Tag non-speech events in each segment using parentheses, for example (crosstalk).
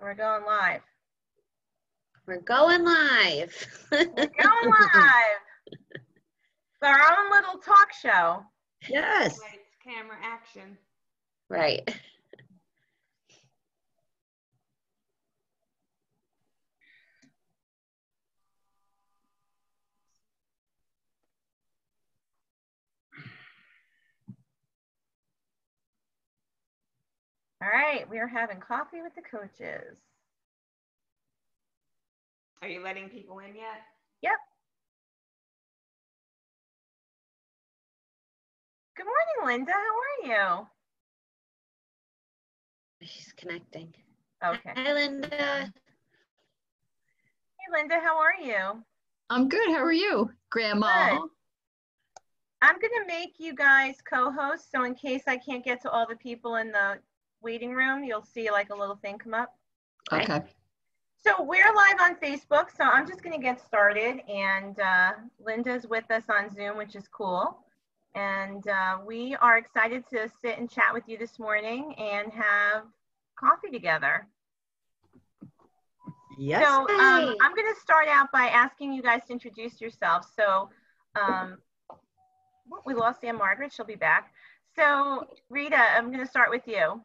We're going live. We're going live. We're going live. (laughs) It's our own little talk show. Yes. Lights, camera, action. right. All right, we are having coffee with the coaches. Are you letting people in yet? Yep. Good morning, Linda. How are you? She's connecting. Okay. Hi, Linda. Hey, Linda, how are you? I'm good. How are you, Grandma? Good. I'm going to make you guys co-hosts, so in case I can't get to all the people in the waiting room, you'll see like a little thing come up. Okay. So we're live on Facebook, so I'm just going to get started. And uh, Linda's with us on Zoom, which is cool. And uh, we are excited to sit and chat with you this morning and have coffee together. Yes. So um, I'm going to start out by asking you guys to introduce yourselves. So um, we lost Ann Margaret. She'll be back. So Rita, I'm going to start with you.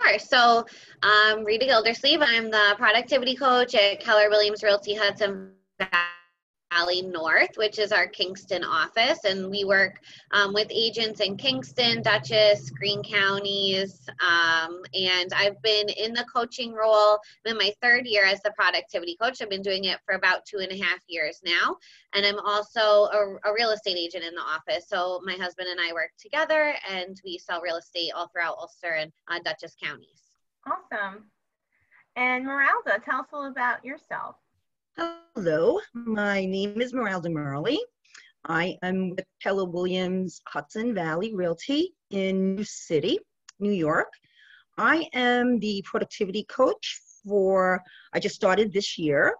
Sure. So, um, Rita Gildersleeve. I'm the productivity coach at Keller Williams Realty Hudson Valley North, which is our Kingston office, and we work um, with agents in Kingston, Dutchess, Greene counties. Um, and I've been in the coaching role. I'm in my third year as the productivity coach. I've been doing it for about two and a half years now, and I'm also a, a real estate agent in the office. So my husband and I work together, and we sell real estate all throughout Ulster and uh, Dutchess counties. Awesome. And Meralda, tell us a little about yourself. Hello. My name is Meralda Murley. I am with Keller Williams Hudson Valley Realty in New City, New York. I am the productivity coach for, I just started this year.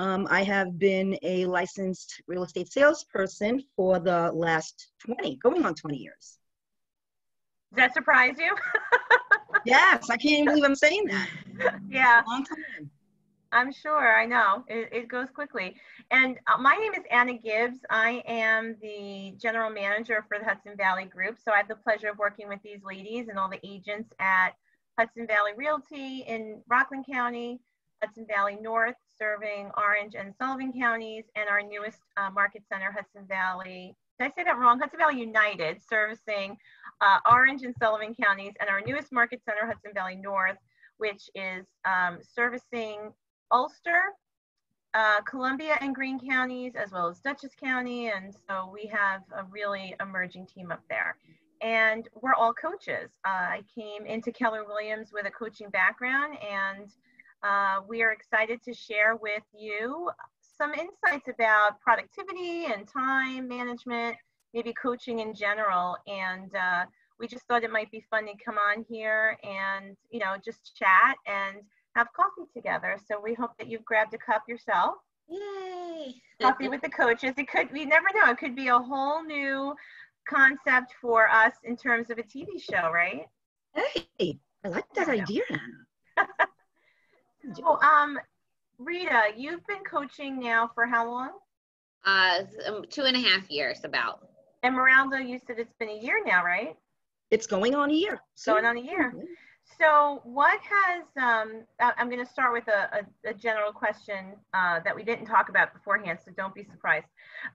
Um, I have been a licensed real estate salesperson for the last 20, going on 20 years. Does that surprise you? (laughs) Yes, I can't even believe I'm saying that. yeah, Long time. I'm sure. I know. It, it goes quickly. And uh, my name is Anna Gibbs. I am the general manager for the Hudson Valley Group. So I have the pleasure of working with these ladies and all the agents at Hudson Valley Realty in Rockland County, Hudson Valley North, serving Orange and Sullivan counties, and our newest uh, market center, Hudson Valley. Did I say that wrong? Hudson Valley United, servicing uh, Orange and Sullivan counties, and our newest market center, Hudson Valley North, which is um, servicing Ulster, uh, Columbia and Greene counties, as well as Dutchess County. And so we have a really emerging team up there. And we're all coaches. Uh, I came into Keller Williams with a coaching background, and uh, we are excited to share with you some insights about productivity and time management, maybe coaching in general. And uh, we just thought it might be fun to come on here and, you know, just chat and have coffee together. So we hope that you've grabbed a cup yourself. Yay! Coffee with the coaches. It could, we never know, it could be a whole new concept for us in terms of a TV show, right? Hey, I like that I idea. (laughs) So, um, Rita, you've been coaching now for how long? Uh, um, two and a half years about. And Miranda, you said it's been a year now, right? It's going on a year. Going on a year. So, what has, um, I'm going to start with a, a, a general question uh, that we didn't talk about beforehand, so don't be surprised.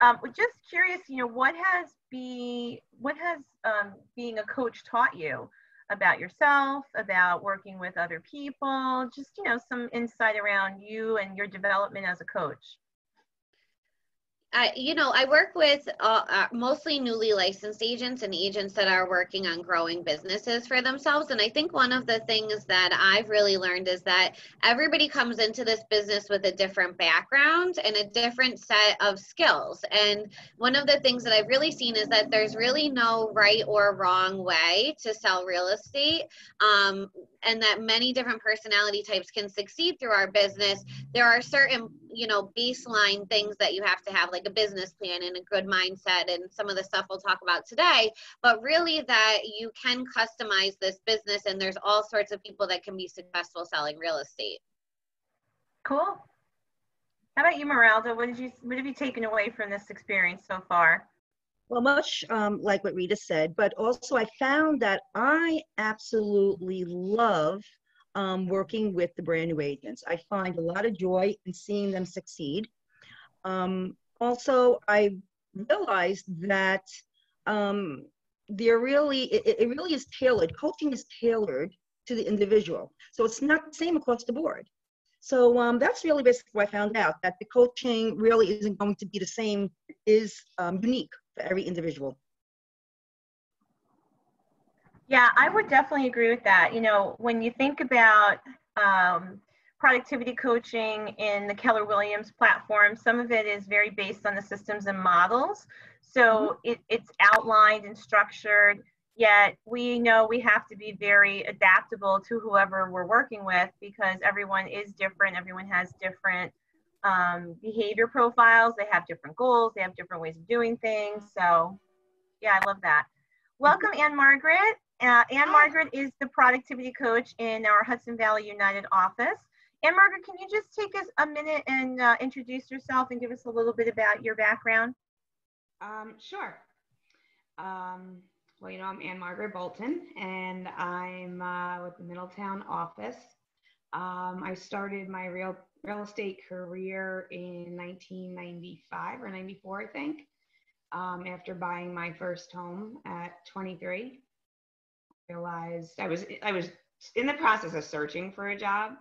Um, just curious, you know, what has be, what has um, being a coach taught you about yourself, about working with other people, just, you know, some insight around you and your development as a coach? I, you know, I work with uh, uh, mostly newly licensed agents and agents that are working on growing businesses for themselves. And I think one of the things that I've really learned is that everybody comes into this business with a different background and a different set of skills. And one of the things that I've really seen is that there's really no right or wrong way to sell real estate. Um, and that many different personality types can succeed through our business. There are certain you know, baseline things that you have to have, like a business plan and a good mindset, and some of the stuff we'll talk about today. But really, that you can customize this business, and there's all sorts of people that can be successful selling real estate. Cool. How about you, Meralda? What did you what have you taken away from this experience so far? Well, much um, like what Rita said, but also I found that I absolutely love um, working with the brand new agents. I find a lot of joy in seeing them succeed. Um, also, I realized that um, they're really, it, it really is tailored. Coaching is tailored to the individual. So it's not the same across the board. So um, that's really basically what I found out that the coaching really isn't going to be the same, is um, unique for every individual. Yeah, I would definitely agree with that. You know, when you think about um, productivity coaching in the Keller Williams platform, some of it is very based on the systems and models. So mm-hmm. it, it's outlined and structured, yet we know we have to be very adaptable to whoever we're working with because everyone is different, everyone has different um, behavior profiles, they have different goals, they have different ways of doing things. So, yeah, I love that. Welcome, Ann Margaret. Uh, Ann Margaret is the productivity coach in our Hudson Valley United office. Ann Margaret, can you just take us a minute and uh, introduce yourself and give us a little bit about your background? Um, sure. Um, well, you know, I'm Ann Margaret Bolton, and I'm uh, with the Middletown office. Um, I started my real real estate career in 1995 or 94, I think, um, after buying my first home at 23 realized I was I was in the process of searching for a job.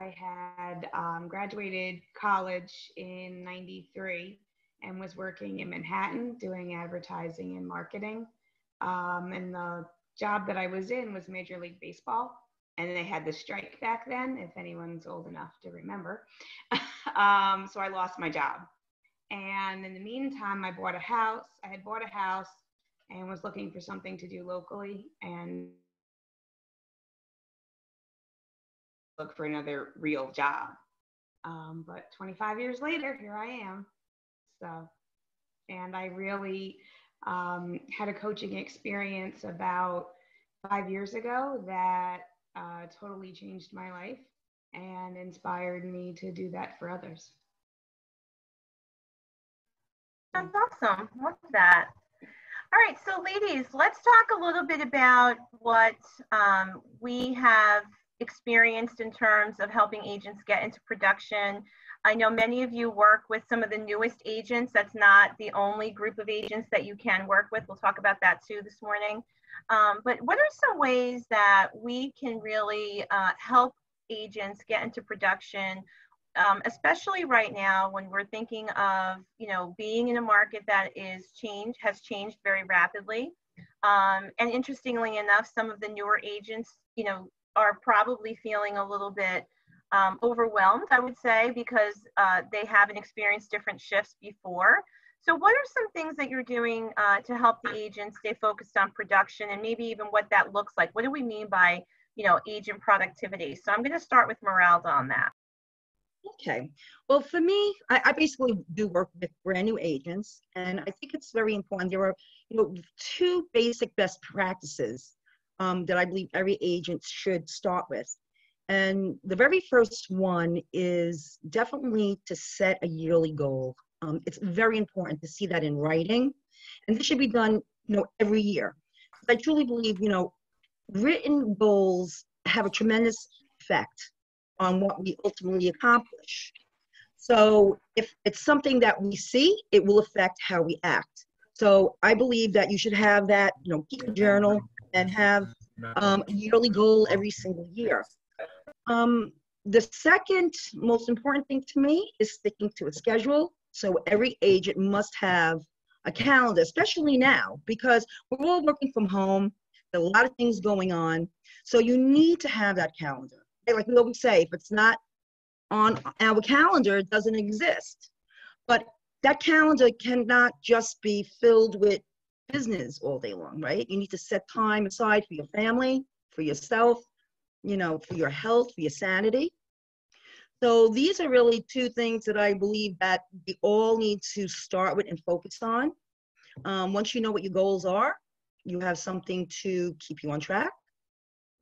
I had um, graduated college in '93 and was working in Manhattan doing advertising and marketing. Um, and the job that I was in was Major League Baseball, and they had the strike back then. If anyone's old enough to remember, (laughs) um, so I lost my job. And in the meantime, I bought a house. I had bought a house and was looking for something to do locally and look for another real job. Um, but 25 years later, here I am. So, and I really um, had a coaching experience about five years ago that uh, totally changed my life and inspired me to do that for others. That's awesome. What's that? All right, so ladies, let's talk a little bit about what um, we have experienced in terms of helping agents get into production. I know many of you work with some of the newest agents. That's not the only group of agents that you can work with. We'll talk about that too this morning. Um, but what are some ways that we can really uh, help agents get into production um, especially right now when we're thinking of you know being in a market that is changed has changed very rapidly. Um, and interestingly enough some of the newer agents you know are probably feeling a little bit um, overwhelmed i would say because uh, they haven't experienced different shifts before. So what are some things that you're doing uh, to help the agents stay focused on production and maybe even what that looks like? What do we mean by you know agent productivity? So i'm going to start with Meralda on that Okay. Well, for me, I, I, basically do work with brand new agents, and I think it's very important. There are, you know, two basic best practices um, that I believe every agent should start with. And the very first one is definitely to set a yearly goal. Um, it's very important to see that in writing, and this should be done, you know, every year. I truly believe, you know, written goals have a tremendous effect on what we ultimately accomplish. So if it's something that we see, it will affect how we act. So I believe that you should have that, you know, keep a journal and have um, a yearly goal every single year. Um, the second most important thing to me is sticking to a schedule. So every agent must have a calendar, especially now, because we're all working from home. There are a lot of things going on. So you need to have that calendar like we always say, if it's not on our calendar, it doesn't exist. But that calendar cannot just be filled with business all day long, right? You need to set time aside for your family, for yourself, you know, for your health, for your sanity. So these are really two things that I believe that we all need to start with and focus on. Um, once you know what your goals are, you have something to keep you on track,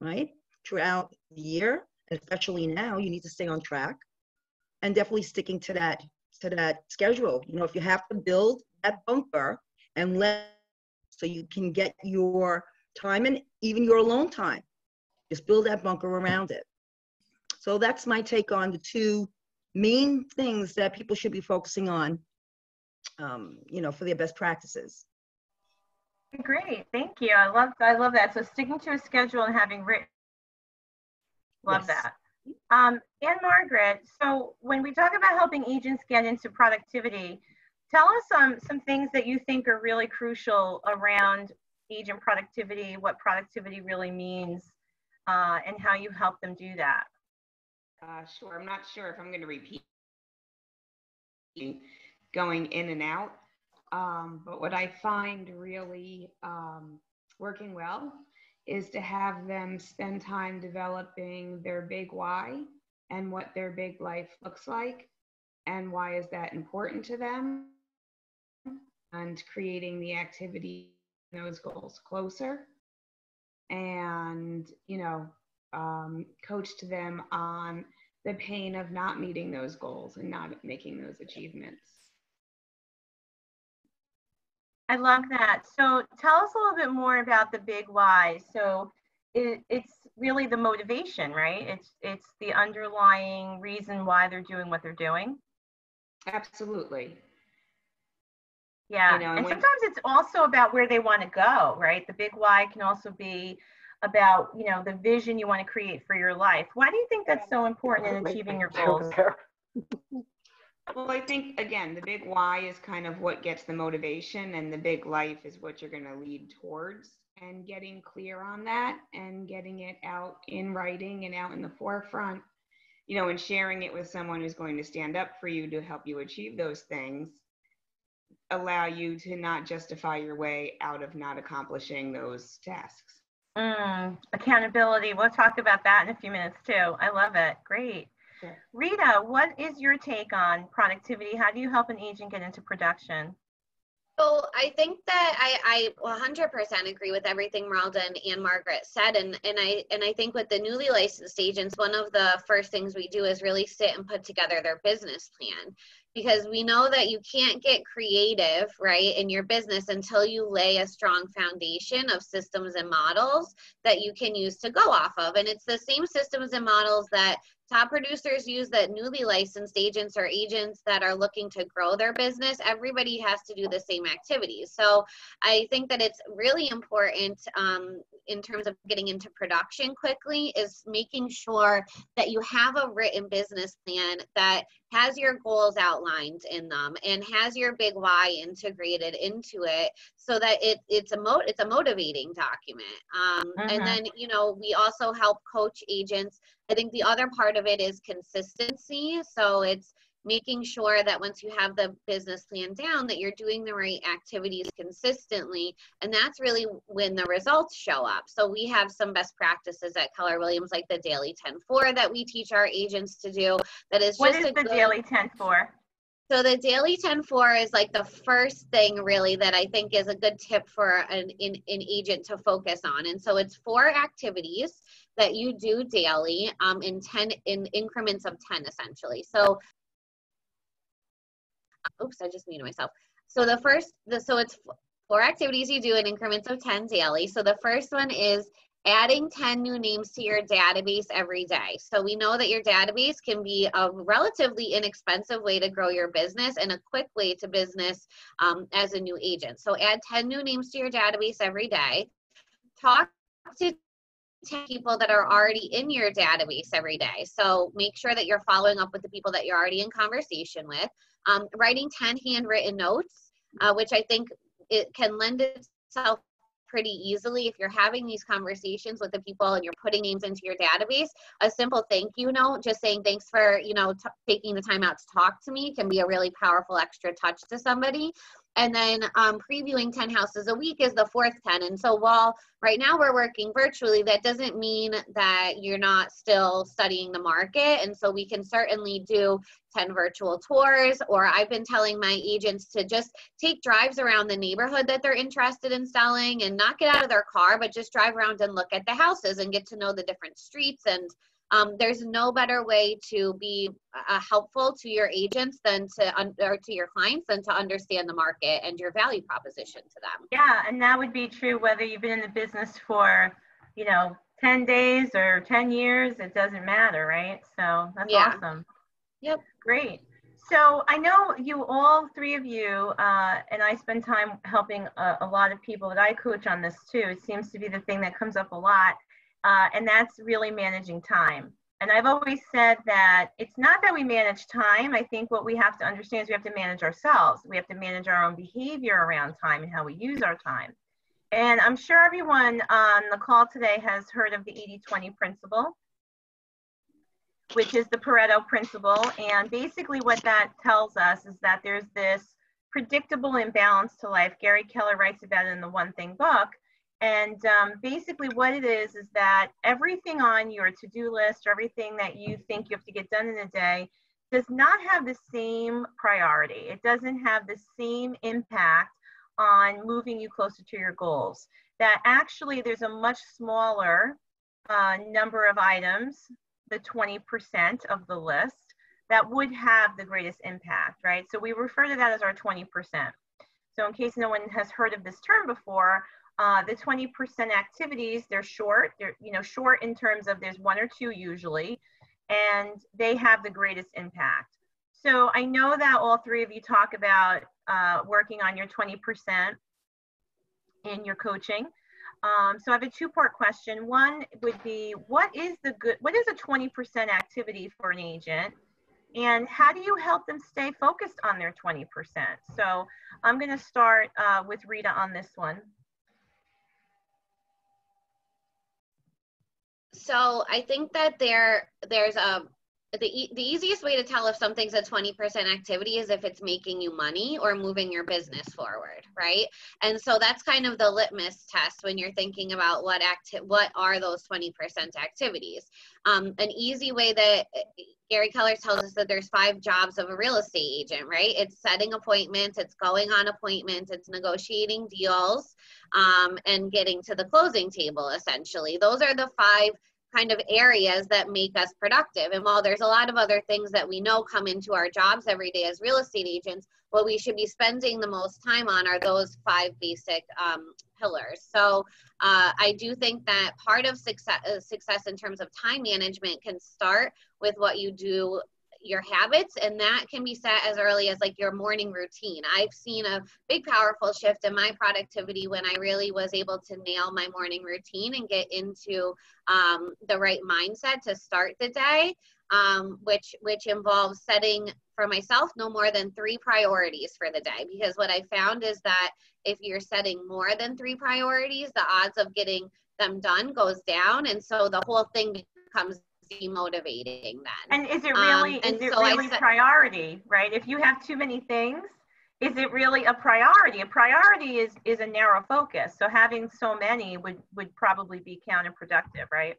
right? Throughout the year, especially now, you need to stay on track and definitely sticking to that to that schedule. You know, if you have to build that bunker and let so you can get your time and even your alone time, just build that bunker around it. So that's my take on the two main things that people should be focusing on, um, you know, for their best practices. Great, thank you. I love I love that. So sticking to a schedule and having written, love Yes. that. Um, Ann Margaret, so when we talk about helping agents get into productivity, tell us um, some things that you think are really crucial around agent productivity, what productivity really means, uh, and how you help them do that. Uh, sure. I'm not sure if I'm going to repeat going in and out. Um, but what I find really um, working well is to have them spend time developing their big why and what their big life looks like and why is that important to them and creating the activity those goals closer and you know um, coached them on the pain of not meeting those goals and not making those achievements. I love that. So tell us a little bit more about the big why. So it, it's really the motivation, right? It's it's the underlying reason why they're doing what they're doing. Absolutely. Yeah. You know, and and when- sometimes it's also about where they want to go, right? The big why can also be about, you know, the vision you want to create for your life. Why do you think that's so important in achieving your goals? (laughs) Well, I think again, the big why is kind of what gets the motivation, and the big life is what you're going to lead towards. And getting clear on that and getting it out in writing and out in the forefront, you know, and sharing it with someone who's going to stand up for you to help you achieve those things, allow you to not justify your way out of not accomplishing those tasks. Mm, accountability. We'll talk about that in a few minutes too. I love it. Great. Rita, what is your take on productivity? How do you help an agent get into production? So I think that I, I 100% agree with everything Meralda and Margaret said, and and I and I think with the newly licensed agents, one of the first things we do is really sit and put together their business plan, because we know that you can't get creative right in your business until you lay a strong foundation of systems and models that you can use to go off of, and it's the same systems and models that top producers use that newly licensed agents or agents that are looking to grow their business. Everybody has to do the same activities. So i think that it's really important um, in terms of getting into production quickly is making sure that you have a written business plan that has your goals outlined in them and has your big why integrated into it so that it, it's a mo- it's a motivating document um, Mhm. and then you know we also help coach agents I think the other part of it is consistency. So it's making sure that once you have the business plan down that you're doing the right activities consistently and that's really when the results show up so we have some best practices at keller williams like the daily 10-4 that we teach our agents to do that is What just is a the good- daily 10 for? so the daily 10-4 is like the first thing really that I think is a good tip for an, an, an agent to focus on. And so it's four activities that you do daily um, in 10 in increments of 10 essentially. So oops, I just muted myself. So the first the so it's four activities you do in increments of 10 daily. So the first one is adding 10 new names to your database every day. So we know that your database can be a relatively inexpensive way to grow your business and a quick way to business um, as a new agent. So add 10 new names to your database every day. Talk to 10 people that are already in your database every day. So make sure that you're following up with the people that you're already in conversation with. Um, writing 10 handwritten notes, uh, which I think it can lend itself pretty easily if you're having these conversations with the people and you're putting names into your database. A simple thank you note just saying thanks for you know t- taking the time out to talk to me can be a really powerful extra touch to somebody And then um, previewing 10 houses a week is the fourth 10. And so while right now we're working virtually, that doesn't mean that you're not still studying the market. And so we can certainly do 10 virtual tours, or I've been telling my agents to just take drives around the neighborhood that they're interested in selling and not get out of their car, but just drive around and look at the houses and get to know the different streets and um, there's no better way to be uh, helpful to your agents than to un- or to your clients than to understand the market and your value proposition to them. Yeah, and that would be true whether you've been in the business for, you know, 10 days or 10 years, it doesn't matter, right? So that's yeah. awesome. Yep. Great. So I know you, all three of you, uh, and I spend time helping a, a, lot of people that I coach on this too. It seems to be the thing that comes up a lot uh, and that's really managing time. And I've always said that it's not that we manage time. I think what we have to understand is we have to manage ourselves. We have to manage our own behavior around time and how we use our time. And I'm sure everyone on the call today has heard of the 80 20 principle, which is the Pareto principle. And basically, what that tells us is that there's this predictable imbalance to life. Gary Keller writes about it in the One Thing book and um, basically, what it is is that everything on your to do list or everything that you think you have to get done in a day does not have the same priority. It doesn't have the same impact on moving you closer to your goals. That actually, there's a much smaller uh, number of items, the 20% of the list, that would have the greatest impact, right? So we refer to that as our 20%. So in case no one has heard of this term before, uh, the 20% activities, they're short. They're, you know, short in terms of there's one or two usually, and they have the greatest impact. So I know that all three of you talk about uh, working on your 20% in your coaching. Um, so I have a two-part question. One would be, what is the good, what is a 20% activity for an agent? And how do you help them stay focused on their 20%? So I'm gonna start uh, with Rita on this one. So I think that there there's a the, the easiest way to tell if something's a 20% activity is if it's making you money or moving your business forward right? And so that's kind of the litmus test when you're thinking about what acti- what are those 20% activities. Um, an easy way that gary keller tells us that there's five jobs of a real estate agent right? It's setting appointments it's going on appointments it's negotiating deals um, and getting to the closing table essentially. Those are the five kind of areas that make us productive. And while there's a lot of other things that we know come into our jobs every day as real estate agents, what we should be spending the most time on are those five basic um, pillars. So uh, I do think that part of success, uh, success in terms of time management can start with what you do your habits and that can be set as early as like your morning routine. I've seen a big powerful shift in my productivity when i really was able to nail my morning routine and get into um, the right mindset to start the day um, which which involves setting for myself no more than three priorities for the day. Because what i found is that if you're setting more than three priorities the odds of getting them done goes down and so the whole thing becomes demotivating then. And is it really um, is it so really said, priority, right? If you have too many things, is it really a priority? A priority is is a narrow focus. So having so many would would probably be counterproductive, right?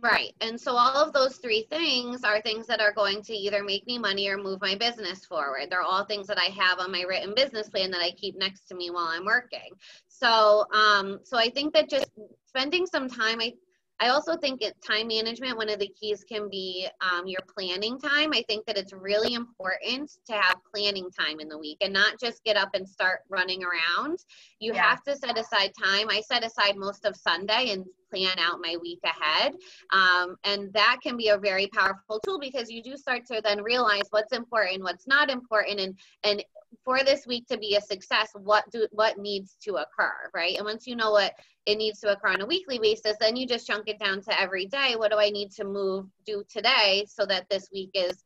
Right. And so all of those three things are things that are going to either make me money or move my business forward. They're all things that I have on my written business plan that I keep next to me while I'm working. So um so I think that just spending some time I I also think it, time management, one of the keys can be um, your planning time. I think that it's really important to have planning time in the week and not just get up and start running around. You yeah. have to set aside time. I set aside most of Sunday and plan out my week ahead. Um, and that can be a very powerful tool because you do start to then realize what's important, what's not important, and and for this week to be a success, what do what needs to occur, right? And once you know what it needs to occur on a weekly basis, then you just chunk it down to every day. What do I need to move do today so that this week is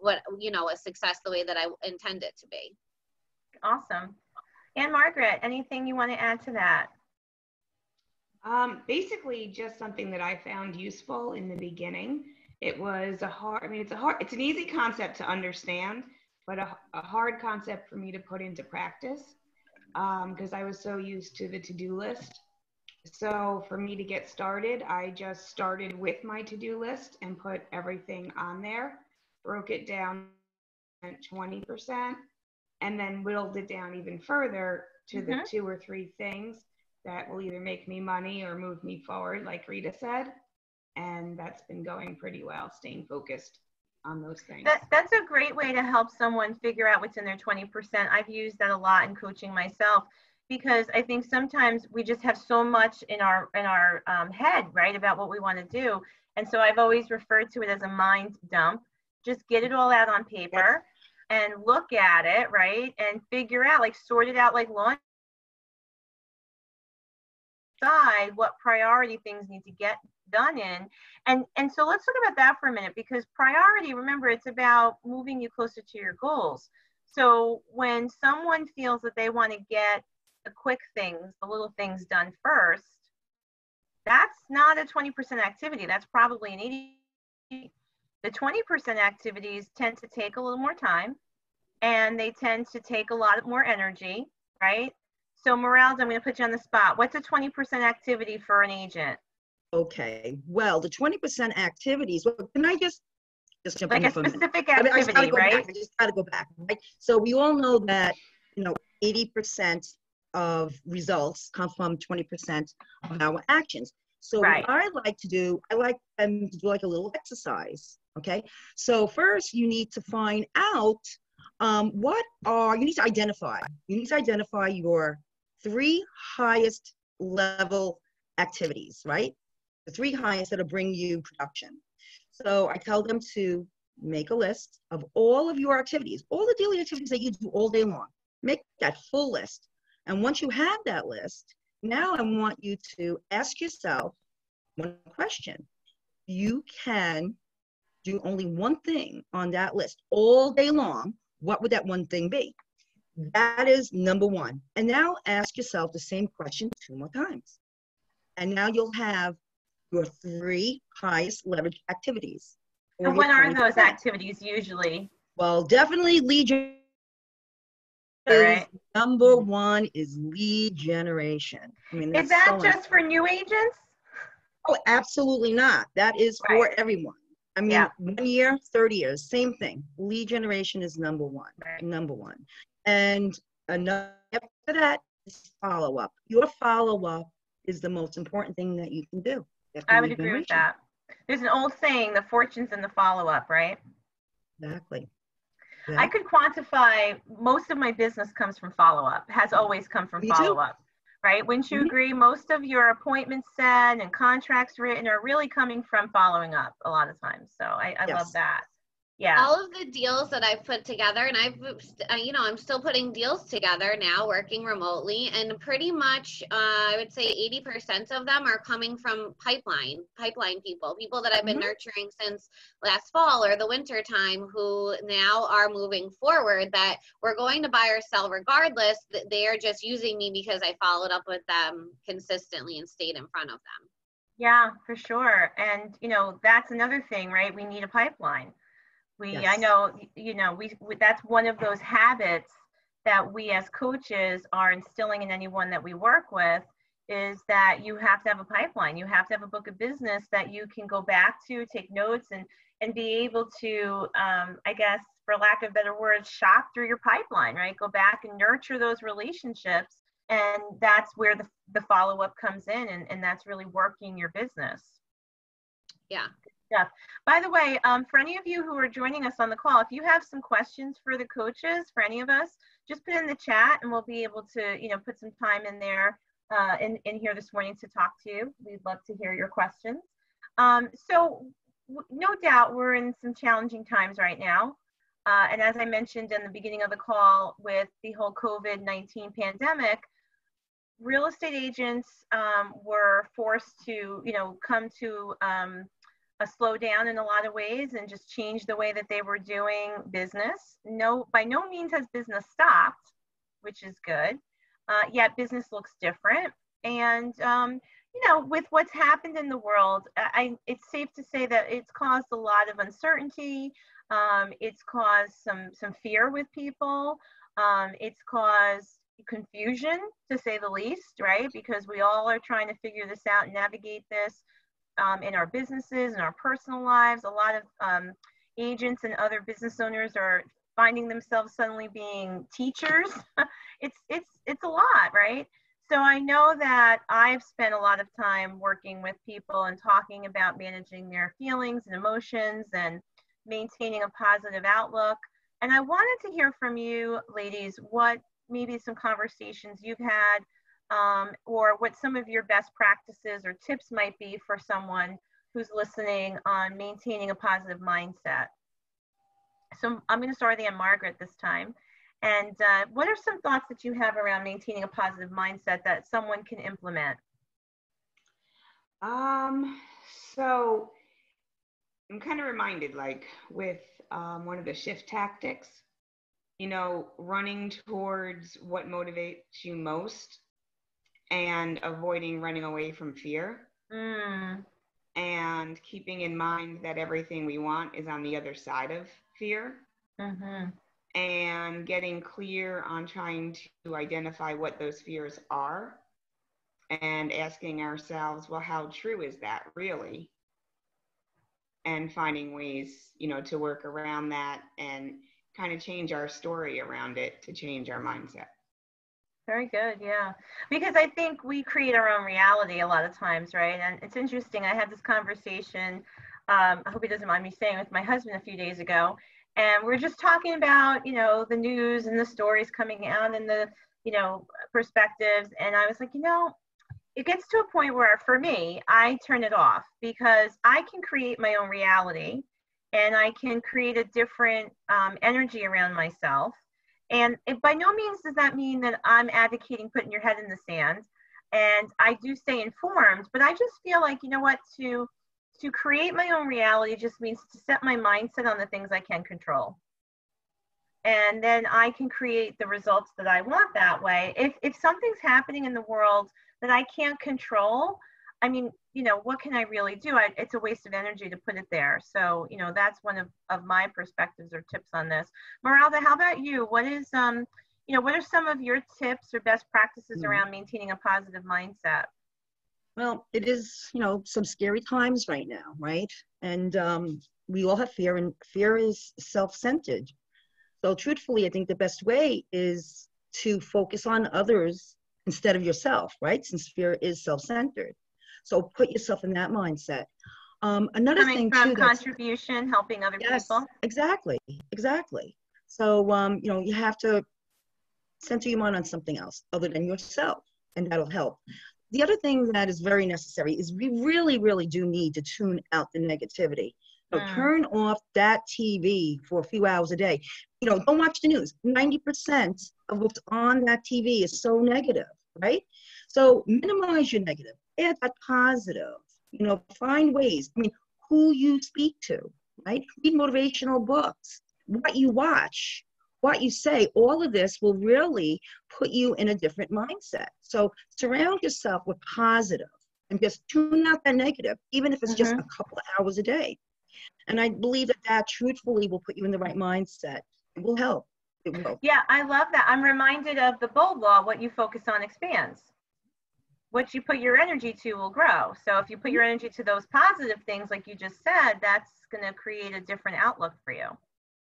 what you know a success the way that I intend it to be. Awesome. Ann Margaret, anything you want to add to that? Um, basically, just something that I found useful in the beginning. It was a hard. I mean, it's a hard. It's an easy concept to understand, but a, a hard concept for me to put into practice. because I was so used to the to do list. So for me to get started, I just started with my to do list and put everything on there, broke it down at 20%, and then whittled it down even further to the Mhm. two or three things that will either make me money or move me forward, like Rita said. And that's been going pretty well, staying focused on those things. That, that's a great way to help someone figure out what's in their 20%. I've used that a lot in coaching myself because I think sometimes we just have so much in our in our um, head, right, about what we want to do. And so I've always referred to it as a mind dump. Just get it all out on paper and look at it, right, and figure out, like, sort it out like laundry. Decide what priority things need to get done in. And and so let's talk about that for a minute because priority remember it's about moving you closer to your goals. So when someone feels that they want to get the quick things the little things done first that's not a 20% activity. That's probably an 80 the 20% activities tend to take a little more time and they tend to take a lot more energy right so Meralda i'm going to put you on the spot what's a 20% activity for an agent Okay, well, the 20% activities, well, can I just, just jump like in a for a minute? specific I mean, I gotta activity, go right? back. I just gotta go back, right? So we all know that, you know, 80% of results come from 20% of our actions. So Right. what I like to do, I like them to do like a little exercise, okay? So first you need to find out um, what are, you need to identify, you need to identify your three highest level activities, right? The three highest that'll bring you production. So I tell them to make a list of all of your activities, all the daily activities that you do all day long. Make that full list. And once you have that list, now I want you to ask yourself one question. You can do only one thing on that list all day long. What would that one thing be? That is number one. And now ask yourself the same question two more times. And now you'll have your three highest leverage activities. And what are those activities usually? Well, definitely lead gen- right. number one is lead generation. I mean, Is that so just for new agents? Oh, absolutely not. That is for everyone. I mean, Yeah. one year, 30 years, same thing. Lead generation is number one, Right. number one. And another after that is follow up. Your follow up is the most important thing that you can do. I would agree with that. There's an old saying, the fortune's in the follow-up, right? Exactly. I could quantify most of my business comes from follow-up, has always come from Me too. Right? Wouldn't you Mhm. agree? Most of your appointments set and contracts written are really coming from following up a lot of times. So I, I love that. Yeah. all of the deals that I've put together, and I've, uh, you know, I'm still putting deals together now, working remotely, and pretty much, uh, I would say 80% of them are coming from pipeline, pipeline people, people that I've been Mhm. nurturing since last fall or the winter time, who now are moving forward. That we're going to buy or sell regardless. That they are just using me because I followed up with them consistently and stayed in front of them. Yeah, for sure. And you know, that's another thing, right? We need a pipeline. We, I know, you know, we, we that's one of those habits that we as coaches are instilling in anyone that we work with is that you have to have a pipeline. You have to have a book of business that you can go back to, take notes, and and be able to, um, I guess, for lack of better words, shop through your pipeline, right? Go back and nurture those relationships, and that's where the the follow up comes in, and and that's really working your business. Yeah. Stuff. By the way, um, for any of you who are joining us on the call, if you have some questions for the coaches, for any of us, just put in the chat and we'll be able to, you know, put some time in there uh, in, in here this morning to talk to you. We'd love to hear your questions. Um, so no doubt we're in some challenging times right now. Uh, and as I mentioned in the beginning of the call with the whole COVID-19 pandemic, real estate agents um, were forced to, you know, come to um, a slowdown in a lot of ways and just change the way that they were doing business. No, by no means has business stopped, which is good. Uh, yet business looks different. And um, you know, with what's happened in the world, I, it's safe to say that it's caused a lot of uncertainty. Um, it's caused some some fear with people. Um, it's caused confusion to say the least, right? Because we all are trying to figure this out and navigate this um, in our businesses and our personal lives. A lot of um, agents and other business owners are finding themselves suddenly being teachers. (laughs) it's it's it's a lot, right? So I know that I've spent a lot of time working with people and talking about managing their feelings and emotions and maintaining a positive outlook. And I wanted to hear from you, ladies, what maybe some conversations you've had um, or what some of your best practices or tips might be for someone who's listening on maintaining a positive mindset. So I'm going to start with Ann Margaret this time. And uh, what are some thoughts that you have around maintaining a positive mindset that someone can implement? Um, so I'm kind of reminded, like with um, one of the shift tactics, you know, running towards what motivates you most and avoiding running away from fear. Mm. And keeping in mind that everything we want is on the other side of fear. Mm-hmm. And getting clear on trying to identify what those fears are and asking ourselves, well, how true is that really? And finding ways, you know, to work around that and kind of change our story around it to change our mindset. Very good, yeah. Because I think we create our own reality a lot of times, right? And it's interesting. I had this conversation, um, I hope he doesn't mind me saying, with my husband a few days ago. And we are just talking about, you know, the news and the stories coming out and the, you know, perspectives. And I was like, you know, it gets to a point where for me, I turn it off because I can create my own reality and I can create a different um, energy around myself. And by no means does that mean that I'm advocating putting your head in the sand. And I do stay informed, but I just feel like, you know what, to to create my own reality just means to set my mindset on the things I can control. And then I can create the results that I want that way. If if something's happening in the world that I can't control, I mean, you know, what can I really do? I, it's a waste of energy to put it there. So, you know, that's one of, of my perspectives or tips on this. Meralda, how about you? What is, um, you know, what are some of your tips or best practices mm-hmm. around maintaining a positive mindset? Well, it is, you know, some scary times right now, right? And um, we all have fear, and fear is self centered. So, truthfully, I think the best way is to focus on others instead of yourself, right? Since fear is self centered. So put yourself in that mindset. Um, another Coming thing from too, contribution, helping other yes, people. Exactly, exactly. So um, you know you have to center your mind on something else other than yourself, and that'll help. The other thing that is very necessary is we really, really do need to tune out the negativity. So mm. turn off that TV for a few hours a day. You know, don't watch the news. 90% of what's on that TV is so negative, right? So minimize your negative add that positive. You know, find ways. I mean, who you speak to, right? Read motivational books, what you watch, what you say, all of this will really put you in a different mindset. So surround yourself with positive and just tune out that negative, even if it's mm-hmm. just a couple of hours a day. And I believe that that truthfully will put you in the right mindset. It will help. It will. Yeah, I love that. I'm reminded of the bold law what you focus on expands what you put your energy to will grow. So if you put your energy to those positive things, like you just said, that's going to create a different outlook for you.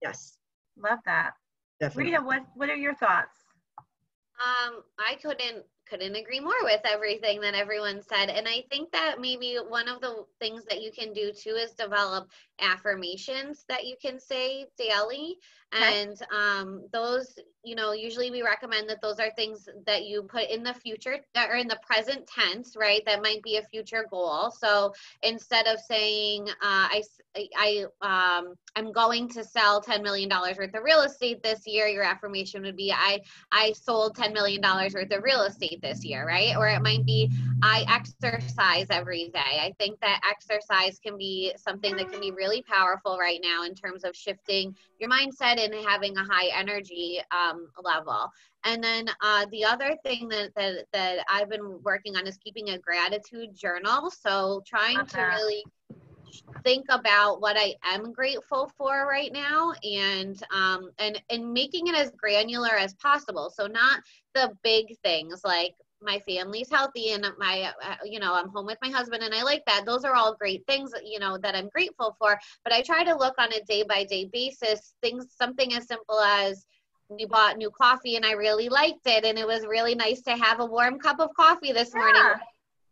Yes. Love that. Definitely. Rita, what, what are your thoughts? Um, I couldn't couldn't agree more with everything that everyone said. And I think that maybe one of the things that you can do too is develop affirmations that you can say daily. And um, those, you know, usually we recommend that those are things that you put in the future that are in the present tense, right? That might be a future goal. So instead of saying, uh, I, I, um, I'm going to sell $10 million worth of real estate this year, your affirmation would be, I, I sold $10 million worth of real estate this year, right? Or it might be I exercise every day. I think that exercise can be something that can be really powerful right now in terms of shifting your mindset and having a high energy um, level. And then uh, the other thing that, that, that I've been working on is keeping a gratitude journal. So trying to really think about what I am grateful for right now and um and and making it as granular as possible. So not the big things like my family's healthy and my uh, you know i'm home with my husband and i like that those are all great things you know that i'm grateful for but i try to look on a day by day basis things something as simple as we bought new coffee and I really liked it. And it was really nice to have a warm cup of coffee this yeah. morning.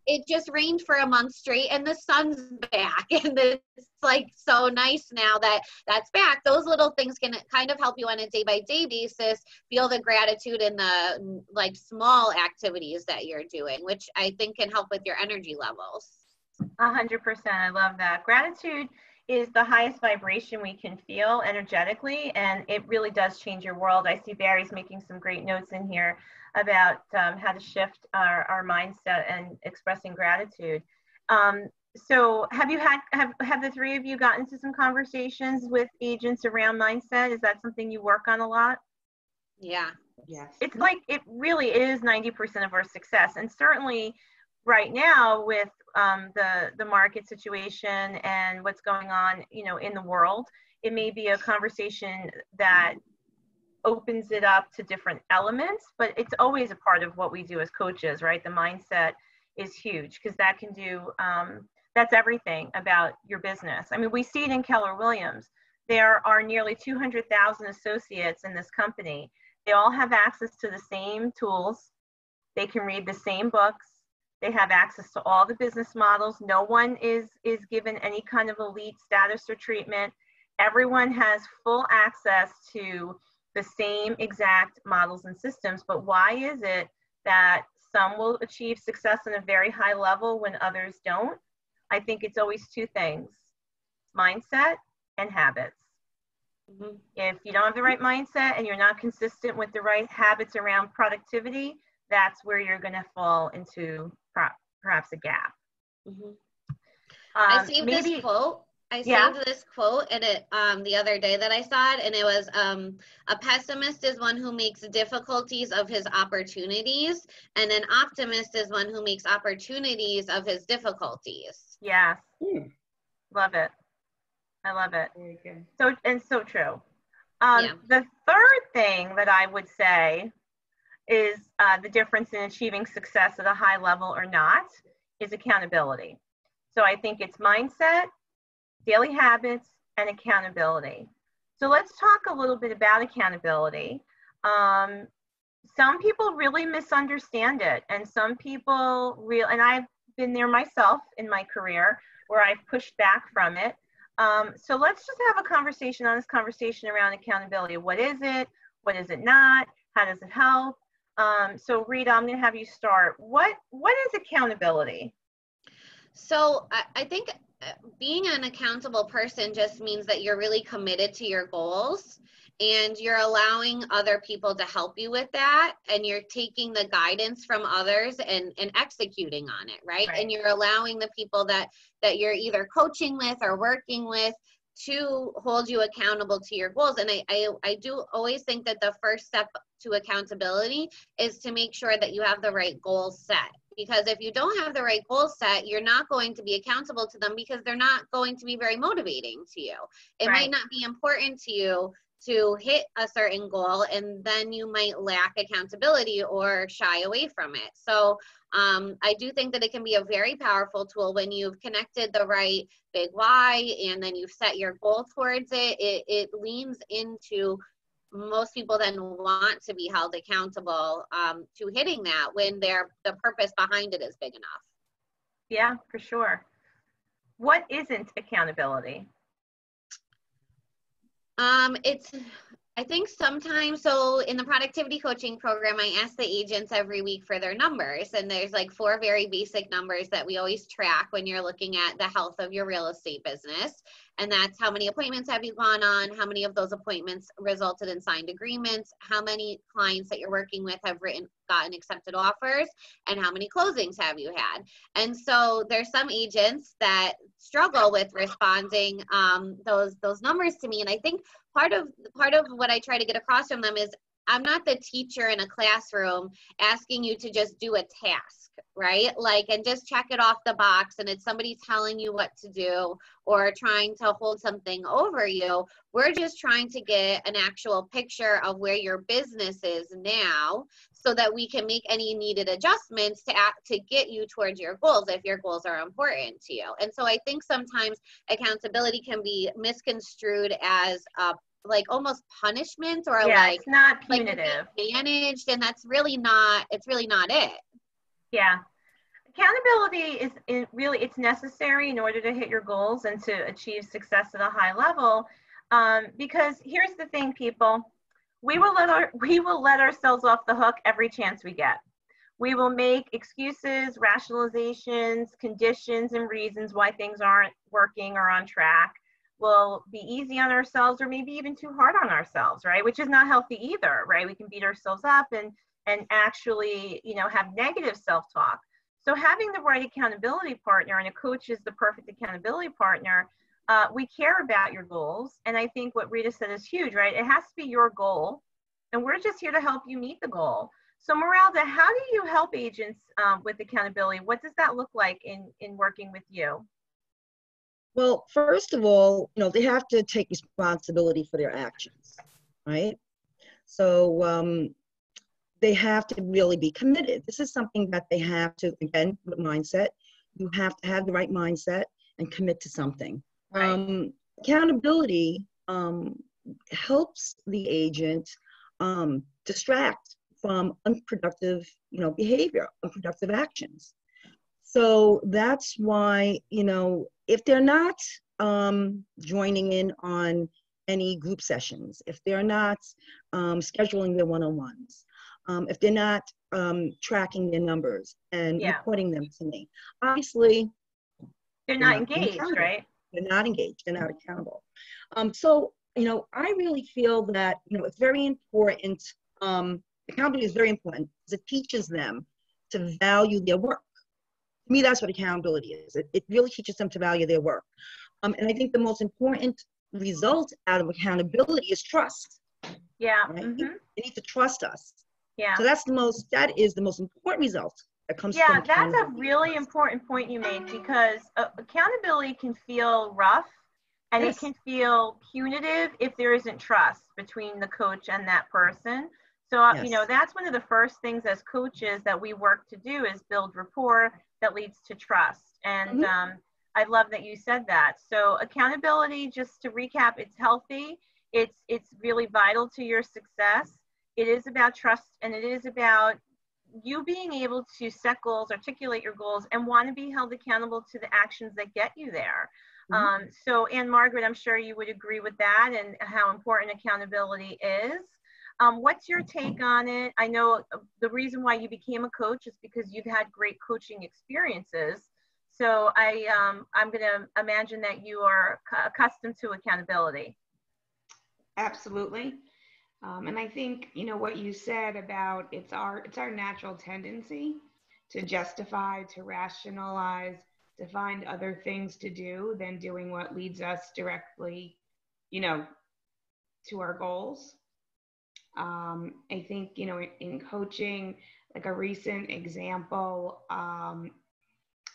It just rained for a month straight and the sun's back. (laughs) And it's like so nice now that that's back. Those little things can kind of help you on a day by day basis feel the gratitude in the mm, like small activities that you're doing, which I think can help with your energy levels. A hundred percent. I love that. Gratitude is the highest vibration we can feel energetically, and it really does change your world. I see Barry's making some great notes in here about um, how to shift our, our mindset and expressing gratitude. Um, so have you had have, have the three of you gotten to some conversations with agents around mindset is that something you work on a lot yeah yes it's like it really is 90% of our success and certainly right now with um, the the market situation and what's going on, you know, in the world. It may be a conversation that opens it up to different elements, but it's always a part of what we do as coaches, right? The mindset is huge because that can do um, that's everything about your business. I mean, we see it in Keller Williams. There are nearly 200,000 associates in this company. They all have access to the same tools. They can read the same books they have access to all the business models. No one is, is given any kind of elite status or treatment. Everyone has full access to the same exact models and systems. But why is it that some will achieve success in a very high level when others don't? I think it's always two things mindset and habits. Mm-hmm. If you don't have the right mindset and you're not consistent with the right habits around productivity, that's where you're going to fall into perhaps a gap. Mm-hmm. Um, I saved maybe, this quote. I saved this quote and it um, the other day that I saw it, and it was um, a pessimist is one who makes difficulties of his opportunities, and an optimist is one who makes opportunities of his difficulties. Yes, mm. love it. I love it. So and so true. Um, yeah. The third thing that I would say is uh, the difference in achieving success at a high level or not is accountability. So I think it's mindset, daily habits, and accountability. So let's talk a little bit about accountability. Um, some people really misunderstand it, and some people real, and I've been there myself in my career where I've pushed back from it. Um, so let's just have a conversation on this conversation around accountability. What is it? What is it not? How does it help? Um, so Rita, I'm going to have you start. What what is accountability? So I, I think being an accountable person just means that you're really committed to your goals and you're allowing other people to help you with that and you're taking the guidance from others and, and executing on it right? right. and you're allowing the people that that you're either coaching with or working with to hold you accountable to your goals. And I, I i do always think that the first step to accountability is to make sure that you have the right goals set because if you don't have the right goals set you're not going to be accountable to them because they're not going to be very motivating to you. It right. might not be important to you to hit a certain goal and then you might lack accountability or shy away from it. So um, i do think that it can be a very powerful tool when you've connected the right big why and then you've set your goal towards it. It, it leans into most people then want to be held accountable um, to hitting that when their the purpose behind it is big enough yeah for sure what isn't accountability um, it's I think sometimes, so in the productivity coaching program, I ask the agents every week for their numbers. And there's like four very basic numbers that we always track when you're looking at the health of your real estate business. And that's how many appointments have you gone on? How many of those appointments resulted in signed agreements? How many clients that you're working with have written, gotten accepted offers? And how many closings have you had? And so there's some agents that struggle with responding um, those those numbers to me. And I think part of part of what I try to get across from them is I'm not the teacher in a classroom asking you to just do a task, right? Like, and just check it off the box and it's somebody telling you what to do or trying to hold something over you. We're just trying to get an actual picture of where your business is now so that we can make any needed adjustments to act, to get you towards your goals if your goals are important to you. And so I think sometimes accountability can be misconstrued as a like almost punishment or yeah, like it's not punitive. like managed and that's really not it's really not it Yeah. Accountability is in, really it's necessary in order to hit your goals and to achieve success at a high level. Um, because here's the thing, people, we will let our (laughs) we will let ourselves off the hook every chance we get. We will make excuses, rationalizations, conditions, and reasons why things aren't working or on track. We'll be easy on ourselves or maybe even too hard on ourselves, right? Which is not healthy either, right? We can beat ourselves up and and actually, you know, have negative self-talk. So having the right accountability partner and a coach is the perfect accountability partner. Uh, we care about your goals, and I think what Rita said is huge, right? It has to be your goal, and we're just here to help you meet the goal. So, Meralda, how do you help agents um, with accountability? What does that look like in in working with you? Well, first of all, you know, they have to take responsibility for their actions, right? So um, they have to really be committed. This is something that they have to, again, with mindset, you have to have the right mindset and commit to something. Right. Um, accountability um, helps the agent um, distract from unproductive, you know, behavior, unproductive actions. So that's why, you know, if they're not um, joining in on any group sessions, if they're not um, scheduling their one-on-ones, um, if they're not um, tracking their numbers and Yeah. reporting them to me, obviously They're They're not not engaged, accountable. right? they're not engaged, they're not accountable. Um, so, you know, I really feel that, you know, it's very important, um, accountability is very important because it teaches them to value their work. To me, that's what accountability is. It, it really teaches them to value their work. Um, and I think the most important result out of accountability is trust. Yeah. Right? mhm, They need to trust us. Yeah. So that's the most, that is the most important result that comes Yeah, that's a really important point you made because uh, accountability can feel rough and Yes. it can feel punitive if there isn't trust between the coach and that person. So, uh, you know, that's one of the first things as coaches that we work to do is build rapport that leads to trust. And Mhm. um, I love that you said that. So, accountability, just to recap, it's healthy. It's it's really vital to your success. It is about trust and it is about you being able to set goals, articulate your goals, and want to be held accountable to the actions that get you there. Mhm. Um, so, Ann Margaret, I'm sure you would agree with that and how important accountability is. Um, what's your take on it? I know uh, the reason why you became a coach is because you've had great coaching experiences. So I, um, I'm going to imagine that you are accustomed to accountability. Absolutely. Um, and I think, you know, what you said about it's our it's our natural tendency to justify, to rationalize, to find other things to do than doing what leads us directly, you know, to our goals. Um, I think, you know, in, in coaching, like a recent example, um,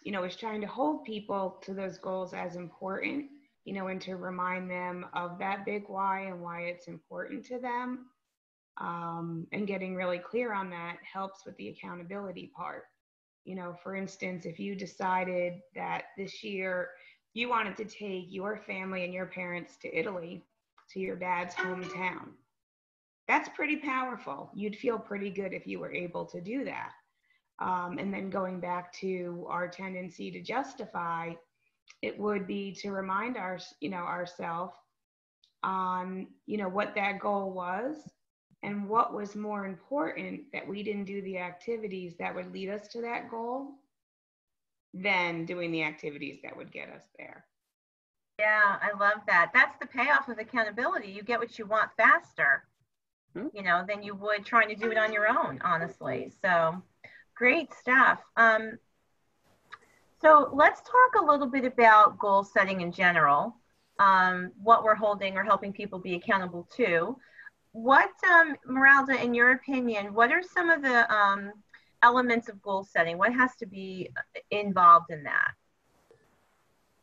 you know, is trying to hold people to those goals as important you know, and to remind them of that big why and why it's important to them. Um, and getting really clear on that helps with the accountability part. You know, for instance, if you decided that this year you wanted to take your family and your parents to Italy, to your dad's hometown, that's pretty powerful. You'd feel pretty good if you were able to do that. Um, and then going back to our tendency to justify, it would be to remind our you know ourselves on you know what that goal was and what was more important that we didn't do the activities that would lead us to that goal than doing the activities that would get us there Yeah, I love that. That's the payoff of accountability. You get what you want faster. You know, than you would trying to do it on your own, honestly. So great stuff. Um, so let's talk a little bit about goal setting in general, um, what we're holding or helping people be accountable to. what, um, Meralda, in your opinion, what are some of the um, elements of goal setting? What has to be involved in that?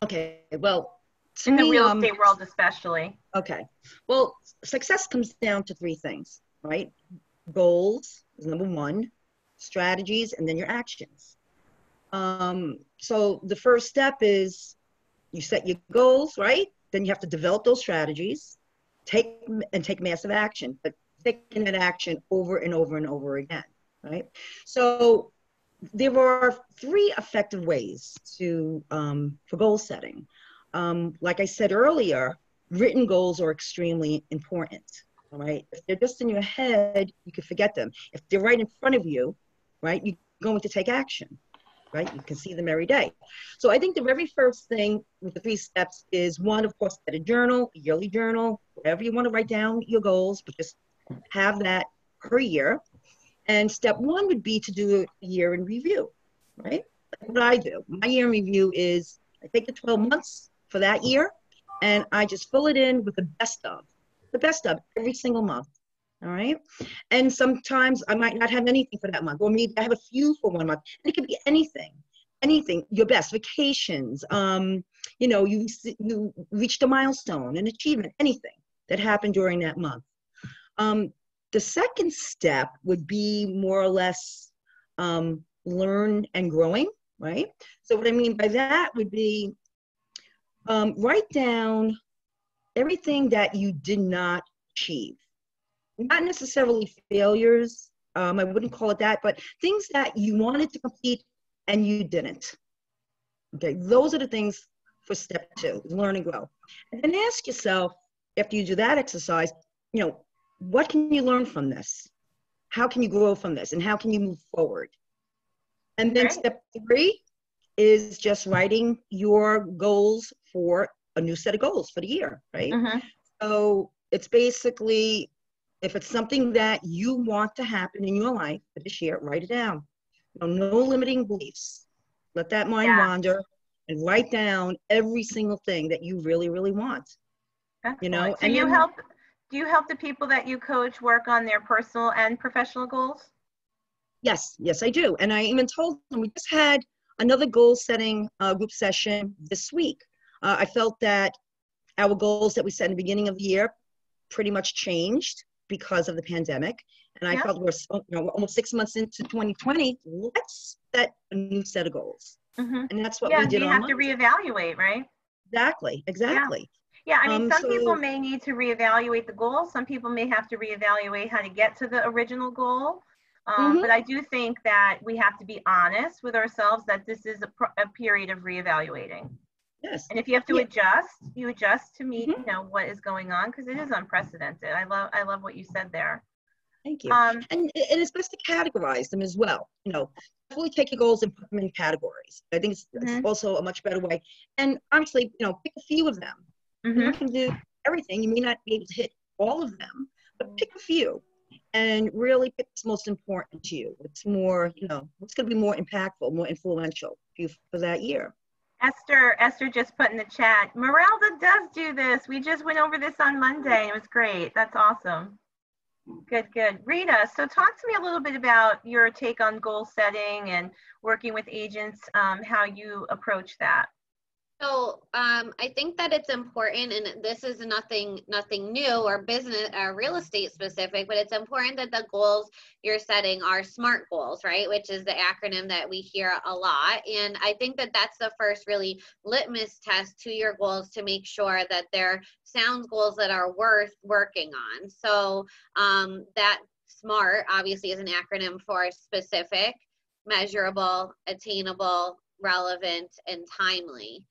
Okay, well, to In the me, real um, estate world, especially. Okay. Well, success comes down to three things, right? Goals is number one, strategies, and then your actions. Um, so the first step is you set your goals, right? Then you have to develop those strategies, take and take massive action, but taking that action over and over and over again, right? So there are three effective ways to um, for goal setting. Um, like I said earlier, written goals are extremely important. All right. If they're just in your head, you can forget them. If they're right in front of you, right, you're going to take action. Right. You can see them every day. So I think the very first thing with the three steps is one, of course, get a journal, a yearly journal, whatever you want to write down your goals, but just have that per year. And step one would be to do a year in review, right? That's what I do. My year in review is I take the 12 months for that year and I just fill it in with the best of, the best of every single month. All right. And sometimes I might not have anything for that month, or maybe I have a few for one month. And it could be anything, anything, your best vacations. Um, you know, you you reached a milestone, an achievement, anything that happened during that month. Um, the second step would be more or less um, learn and growing, right? So what I mean by that would be um, write down everything that you did not achieve. Not necessarily failures, um, I wouldn't call it that, but things that you wanted to complete and you didn't. Okay, those are the things for step two, learn and grow. And then ask yourself, after you do that exercise, you know, what can you learn from this? How can you grow from this? And how can you move forward? And then Right. step three is just writing your goals for a new set of goals for the year, right? Mhm. So it's basically if it's something that you want to happen in your life for this year, write it down. No, no limiting beliefs. Let that mind Yeah. wander and write down every single thing that you really, really want. You know. So and you help, do you help the people that you coach work on their personal and professional goals? Yes, yes, I do. And I even told them we just had another goal setting uh, group session this week. Uh, I felt that our goals that we set in the beginning of the year pretty much changed because of the pandemic. And I Yeah. felt we're so, you know, almost six months into 2020. Let's set a new set of goals. Mhm. And that's what Yeah, we did you have to reevaluate, right? Exactly, exactly. Yeah, I mean, Um, some people may need to reevaluate the goal. Some people may have to reevaluate how to get to the original goal. Um, Mhm. But I do think that we have to be honest with ourselves that this is a, pr- a period of reevaluating. Yes. And if you have to Yeah. adjust, you adjust to meet, Mhm. you know, what is going on because it is unprecedented. I love, I love what you said there. Thank you. Um, and, and it's best to categorize them as well. You know, definitely take your goals and put them in categories. I think it's, it's Mhm. also a much better way. And honestly, you know, pick a few of them. Mhm. not going to do everything. You may not be able to hit all of them, but pick a few and really pick what's most important to you. What's more, you know, what's going to be more impactful, more influential for you for that year. Esther, Esther just put in the chat, Meralda does do this. We just went over this on Monday. It was great. That's awesome. Good, good. Rita, so talk to me a little bit about your take on goal setting and working with agents, um, how you approach that. So um, I think that it's important, and this is nothing nothing new or business or real estate specific, but it's important that the goals you're setting are SMART goals, right? Which is the acronym that we hear a lot. And I think that that's the first really litmus test to your goals to make sure that they're sound goals that are worth working on. So um, that SMART obviously is an acronym for specific, measurable, attainable, relevant, and timely.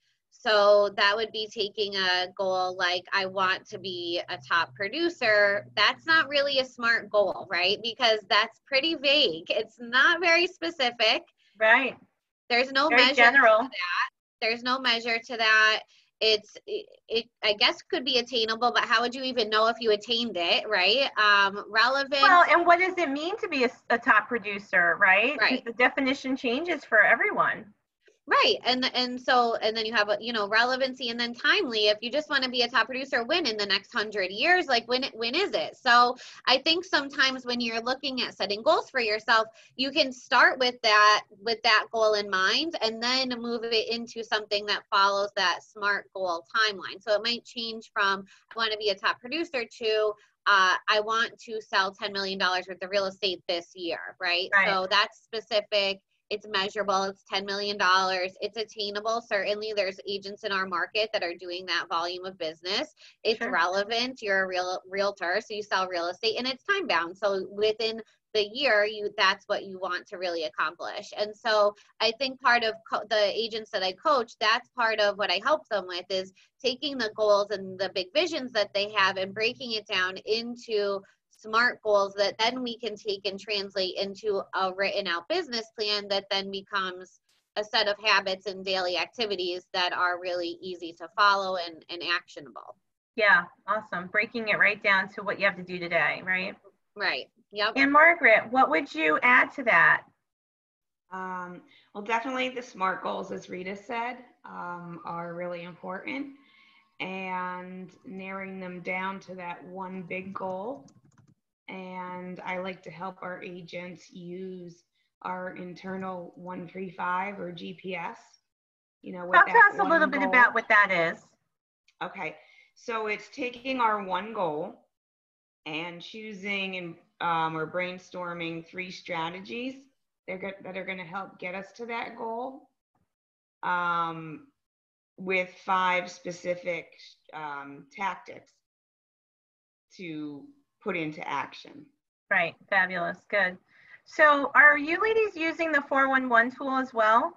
So that would be taking a goal like I want to be a top producer. That's not really a smart goal, right? Because that's pretty vague. It's not very specific. Right. There's no Very measure general. to that. There's no measure to that. It's it, it I guess could be attainable, but how would you even know if you attained it, right? Um relevant Well, and what does it mean to be a top producer, right? Right. The definition changes for everyone. Right. And and so and then you have a you know relevancy and then timely. If you just want to be a top producer, when in the next hundred years, like when when is it? So I think sometimes when you're looking at setting goals for yourself, you can start with that with that goal in mind and then move it into something that follows that smart goal timeline. So it might change from I want to be a top producer to uh, I want to sell $10 million worth of real estate this year, right? Right. So that's specific it's measurable it's $10 million it's attainable. Certainly there's agents in our market that are doing that volume of business. It's Sure. relevant you're a real realtor so you sell real estate and it's time bound. So within the year you that's what you want to really accomplish. And so i think part of co- the agents that i coach that's part of what i help them with is taking the goals and the big visions that they have and breaking it down into smart goals that then we can take and translate into a written out business plan that then becomes a set of habits and daily activities that are really easy to follow and, and actionable. Yeah, awesome. Breaking it right down to what you have to do today, right? Right. Yep. Ann Margaret, what would you add to that? Um, well, definitely the SMART goals, as Rita said, um, are really important. And narrowing them down to that one big goal. And I like to help our agents use our internal 135 or GPS. You know, Talk to us a little bit about what that is. Okay, so it's taking our one goal and choosing and um, or brainstorming three strategies they're that are going to help get us to that goal um, with five specific um, tactics to put into action. Right, fabulous, good. So are you ladies using the 411 tool as well?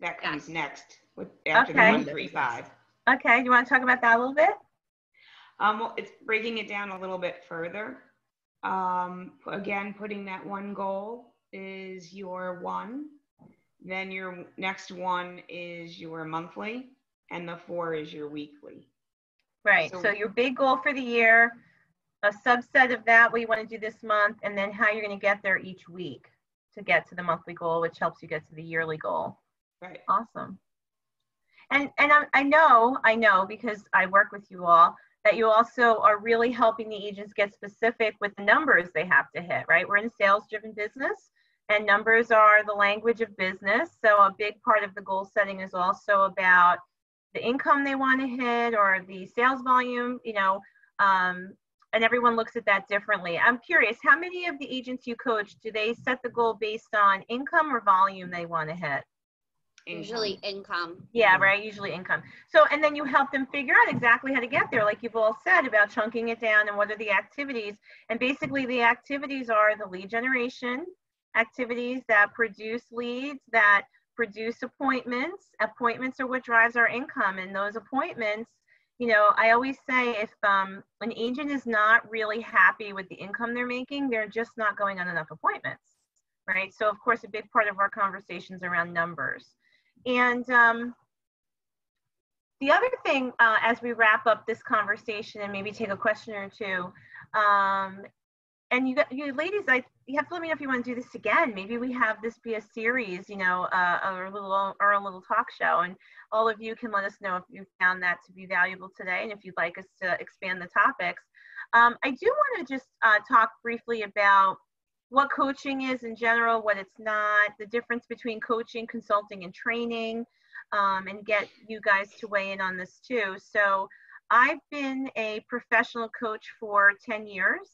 That comes Yes. next with after Okay. the 135. Okay, do you want to talk about that a little bit? Um, well, it's breaking it down a little bit further. Um, again, putting that one goal is your one. Then your next one is your monthly, and the four is your weekly. Right, So- so your big goal for the year, a subset of that, what you want to do this month, and then how you're going to get there each week to get to the monthly goal, which helps you get to the yearly goal. Right. Awesome. And and I, I know I know because I work with you all that you also are really helping the agents get specific with the numbers they have to hit. Right? We're in a sales-driven business, and numbers are the language of business. So a big part of the goal setting is also about the income they want to hit or the sales volume. You know. Um, and everyone looks at that differently. I'm curious, how many of the agents you coach do they set the goal based on income or volume they want to hit? Usually income. Yeah, right. Usually income. So, and then you help them figure out exactly how to get there, like you've all said about chunking it down and what are the activities. And basically, the activities are the lead generation activities that produce leads, that produce appointments. Appointments are what drives our income, and those appointments. You know, I always say if um, an agent is not really happy with the income they're making, they're just not going on enough appointments, right? So, of course, a big part of our conversations around numbers. And um, the other thing, uh, as we wrap up this conversation and maybe take a question or two, um, and you, got, you ladies, I, you have to let me know if you want to do this again. Maybe we have this be a series, you know, uh, or a little or a little talk show, and all of you can let us know if you found that to be valuable today, and if you'd like us to expand the topics. Um, I do want to just uh, talk briefly about what coaching is in general, what it's not, the difference between coaching, consulting, and training, um, and get you guys to weigh in on this too. So, I've been a professional coach for 10 years.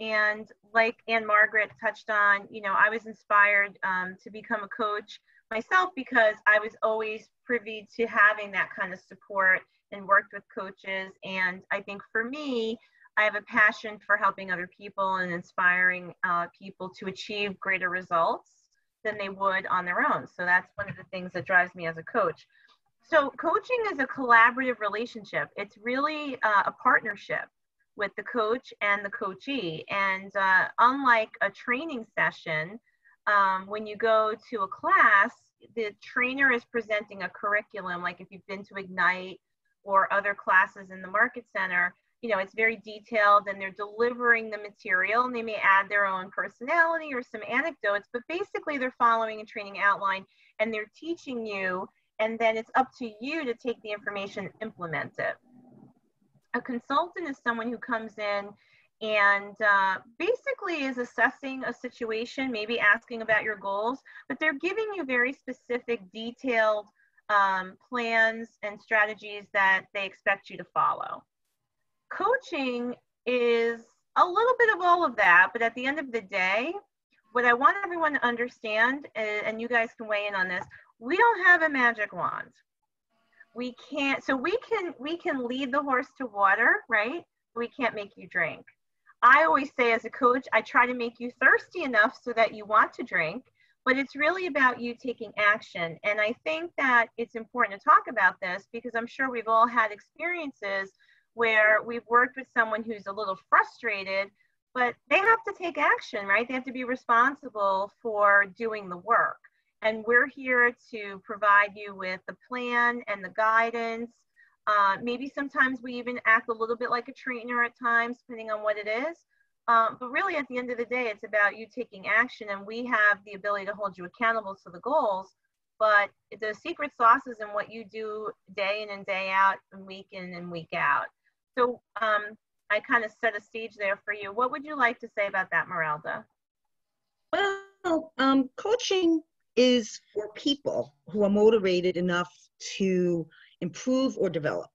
And like Ann Margaret touched on, you know, I was inspired um, to become a coach myself because I was always privy to having that kind of support and worked with coaches. And I think for me, I have a passion for helping other people and inspiring uh, people to achieve greater results than they would on their own. So that's one of the things that drives me as a coach. So coaching is a collaborative relationship. It's really uh, a partnership with the coach and the coachee. And uh, unlike a training session, um, when you go to a class, the trainer is presenting a curriculum. Like if you've been to Ignite or other classes in the Market Center, you know, it's very detailed and they're delivering the material and they may add their own personality or some anecdotes, but basically they're following a training outline and they're teaching you, and then it's up to you to take the information and implement it. A consultant is someone who comes in and uh, basically is assessing a situation, maybe asking about your goals, but they're giving you very specific, detailed um, plans and strategies that they expect you to follow. Coaching is a little bit of all of that, but at the end of the day, what I want everyone to understand, and you guys can weigh in on this, we don't have a magic wand. We can't, so we can we can lead the horse to water, right? We can't make you drink. I always say as a coach, I try to make you thirsty enough so that you want to drink, but it's really about you taking action. And I think that it's important to talk about this because I'm sure we've all had experiences where we've worked with someone who's a little frustrated, but they have to take action, right? They have to be responsible for doing the work. And we're here to provide you with the plan and the guidance. Uh, maybe sometimes we even act a little bit like a trainer at times, depending on what it is. Um, but really, at the end of the day, it's about you taking action, and we have the ability to hold you accountable to the goals. But the secret sauce is in what you do day in and day out, and week in and week out. So um, I kind of set a stage there for you. What would you like to say about that, Meralda? Well, um, coaching is for people who are motivated enough to improve or develop.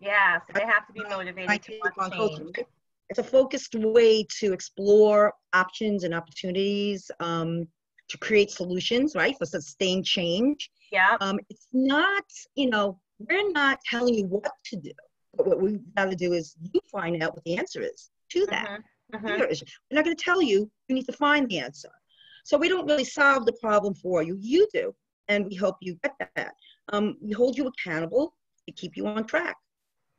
Yes, they have to be motivated to want change. It's a focused way to explore options and opportunities um, to create solutions, right, for sustained change. Yeah. Um, it's not, you know, we're not telling you what to do. But what we've got to do is you find out what the answer is to that. Mm-hmm. Mm-hmm. We're not going to tell you. You need to find the answer. So we don't really solve the problem for you. You do, and we help you get that. Um, we hold you accountable to keep you on track.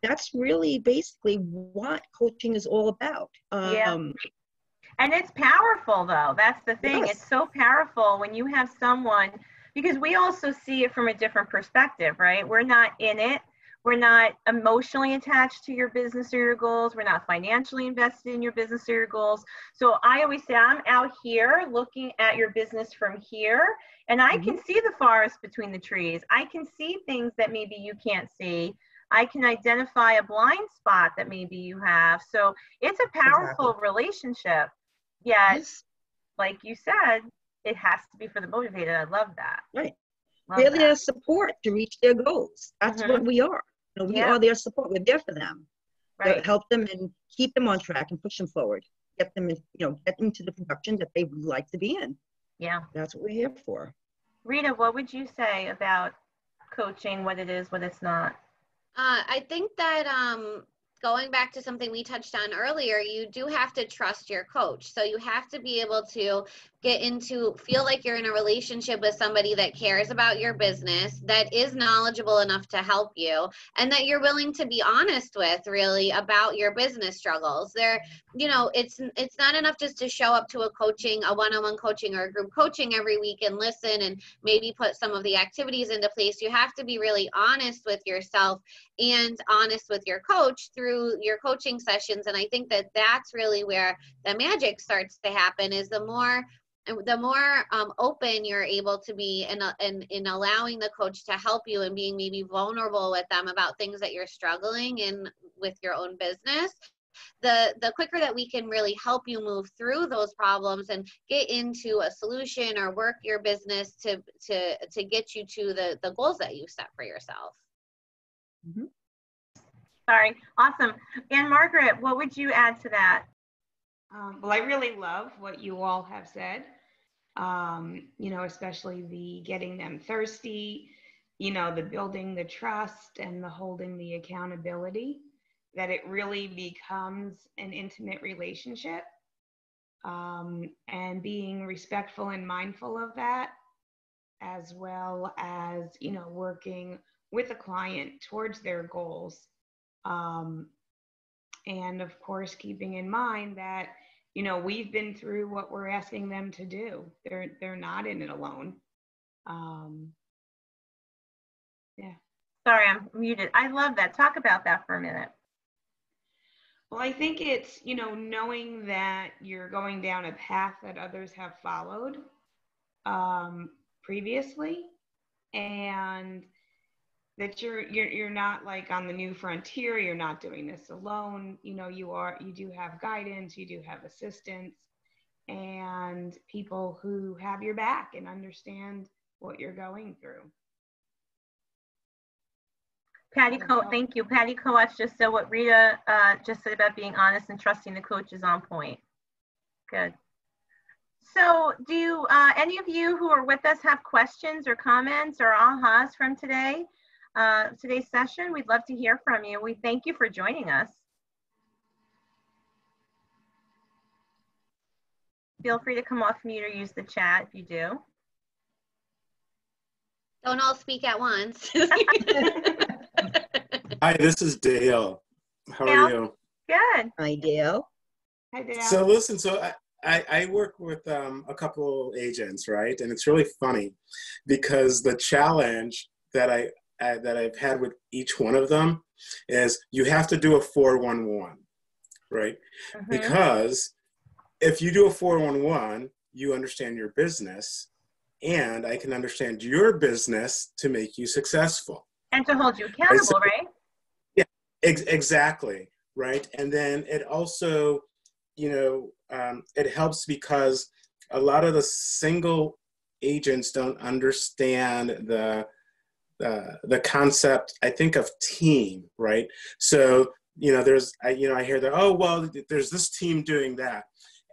That's really basically what coaching is all about. Um, yeah. And it's powerful, though. That's the thing. Yes. It's so powerful when you have someone, because we also see it from a different perspective, right? We're not in it. We're not emotionally attached to your business or your goals. We're not financially invested in your business or your goals. So I always say, I'm out here looking at your business from here, and I mm-hmm. can see the forest between the trees. I can see things that maybe you can't see. I can identify a blind spot that maybe you have. So it's a powerful exactly. relationship. Yet, yes. like you said, it has to be for the motivated. I love that. Right. Love are their support to reach their goals. That's mm-hmm. what we are. You know, we yeah. are their support. We're there for them. Right. To help them and keep them on track and push them forward. Get them, in, you know, get into the production that they would like to be in. Yeah. That's what we're here for. Rita, what would you say about coaching, what it is, what it's not? Uh, I think that um, going back to something we touched on earlier, you do have to trust your coach. So you have to be able to get into feel like you're in a relationship with somebody that cares about your business that is knowledgeable enough to help you and that you're willing to be honest with really about your business struggles. There you know it's it's not enough just to show up to a coaching a one-on-one coaching or a group coaching every week and listen and maybe put some of the activities into place. You have to be really honest with yourself and honest with your coach through your coaching sessions and i think that that's really where the magic starts to happen is the more the more um, open you're able to be in, in, in allowing the coach to help you and being maybe vulnerable with them about things that you're struggling in with your own business the the quicker that we can really help you move through those problems and get into a solution or work your business to to to get you to the the goals that you set for yourself. Mm-hmm. sorry. Awesome. Ann Margaret what would you add to that? Um, well, I really love what you all have said um, you know, especially the getting them thirsty, you know, the building the trust and the holding the accountability, that it really becomes an intimate relationship. Um, and being respectful and mindful of that, as well as, you know, working with a client towards their goals. Um, and of course, keeping in mind that you know we've been through what we're asking them to do. They're they're not in it alone. Um yeah. Sorry i'm muted. I love that. Talk about that for a minute. Well i think it's you know knowing that you're going down a path that others have followed um previously and that you're you're you're not like on the new frontier you're not doing this alone you know you are you do have guidance you do have assistance and people who have your back and understand what you're going through Patty Co, thank you. Patty Coach just said what Rita uh, just said about being honest and trusting the coach is on point. Good. So do you, uh, any of you who are with us have questions or comments or ahas from today? Uh, today's session. We'd love to hear from you. We thank you for joining us. Feel free to come off mute or use the chat if you do. Don't all speak at once. (laughs) (laughs) Hi, this is Dale. How Dale? are you? Good. Hi, Dale. Hi, Dale. So listen, so I, I, I work with um, a couple agents, right? And it's really funny because the challenge that I, I that I've had with each one of them is you have to do a 411, right? Mhm. Because if you do a 411, you understand your business and I can understand your business to make you successful. And to hold you accountable, right? Ex- exactly right and then it also you know um, it helps because a lot of the single agents don't understand the uh, the concept i think of team right? So you know there's I, you know i hear that oh well there's this team doing that.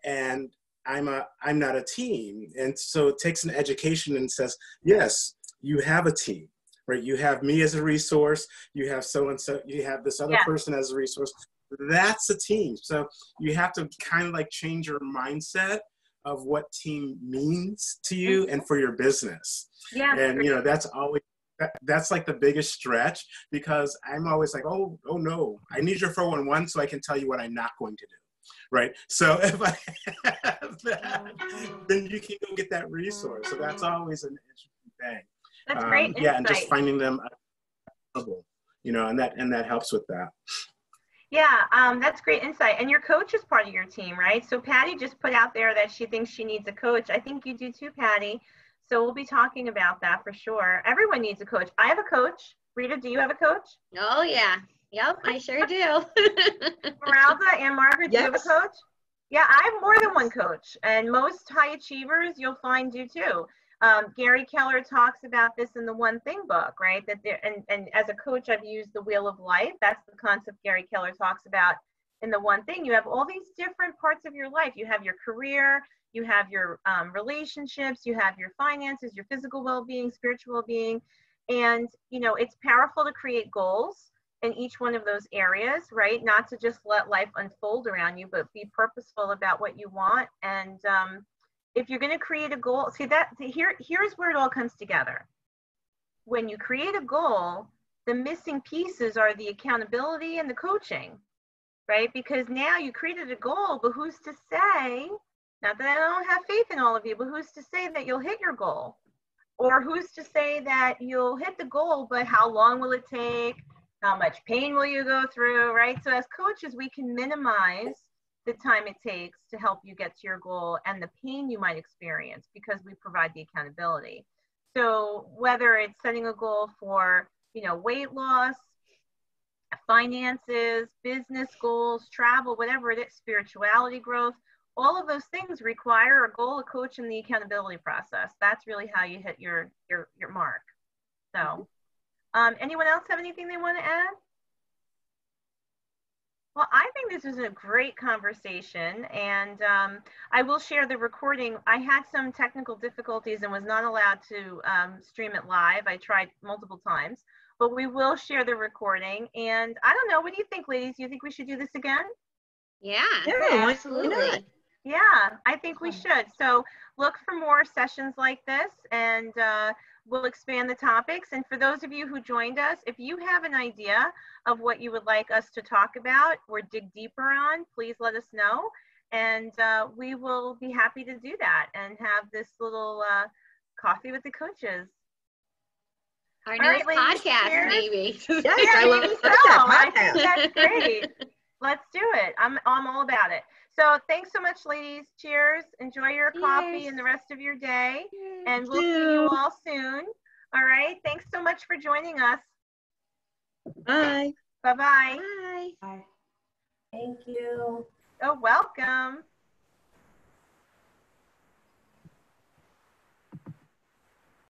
And i'm a i'm not a team. And so it takes an education and says yes you have a team right? You have me as a resource. You have so and so you have this other Yeah. person as a resource. That's a team. So you have to kind of like change your mindset of what team means to you and for your business. Yeah. and you know that's always that's like the biggest stretch because i'm always like oh oh no i need your 411 so i can tell you what i'm not going to do right so (laughs) if i have that (laughs) then you can go get that resource so that's always an interesting thing That's um, great yeah and just finding them accountable, you know and that and that helps with that Yeah, um, that's great insight. And your coach is part of your team, right? So Patty just put out there that she thinks she needs a coach. I think you do too, Patty. So we'll be talking about that for sure. Everyone needs a coach. I have a coach. Rita, do you have a coach? oh yeah. Yep, I sure do. (laughs) Meralda and Margaret, do you have a coach? Yeah, I have more than one coach, and most high achievers you'll find do too. Um, Gary Keller talks about this in the One Thing book, right? That there, and, and as a coach, I've used the Wheel of Life. That's the concept Gary Keller talks about in the One Thing. You have all these different parts of your life. You have your career, you have your um, relationships, you have your finances, your physical well-being, spiritual well-being, and you know it's powerful to create goals in each one of those areas, right? Not to just let life unfold around you, but be purposeful about what you want. And um, if you're going to create a goal, see that see, here here's where it all comes together. When you create a goal, the missing pieces are the accountability and the coaching, right? Because now you created a goal, but who's to say? Not that I don't have faith in all of you, but who's to say that you'll hit your goal? Or who's to say that you'll hit the goal, but how long will it take? how much pain will you go through, right? So as coaches, we can minimize the time it takes to help you get to your goal and the pain you might experience because we provide the accountability. So whether it's setting a goal for, you know, weight loss, finances, business goals, travel, whatever it is, spirituality growth, all of those things require a goal, a coach, and the accountability process. That's really how you hit your your your mark. So um, anyone else have anything they want to add? Well, I think this was a great conversation, and um, I will share the recording. I had some technical difficulties and was not allowed to um, stream it live. I tried multiple times, but we will share the recording. And I don't know, what do you think, ladies? Do you think we should do this again? yeah, Yeah, why- why absolutely. Yeah, I think we should. So look for more sessions like this and uh, we'll expand the topics. And for those of you who joined us, if you have an idea of what you would like us to talk about or dig deeper on, please let us know. And uh, we will be happy to do that and have this little uh, coffee with the coaches. Our All newest right, podcast, cheers. maybe. Yes, (laughs) Yeah, I love so. I think that's great. (laughs) Let's do it. I'm, I'm all about it. So thanks so much, ladies. Cheers. Enjoy your Cheers. coffee and the rest of your day. Cheers. And we'll see you all soon. All right. Thanks so much for joining us. Bye. Bye-bye. Bye. Bye. Thank you. Oh, welcome.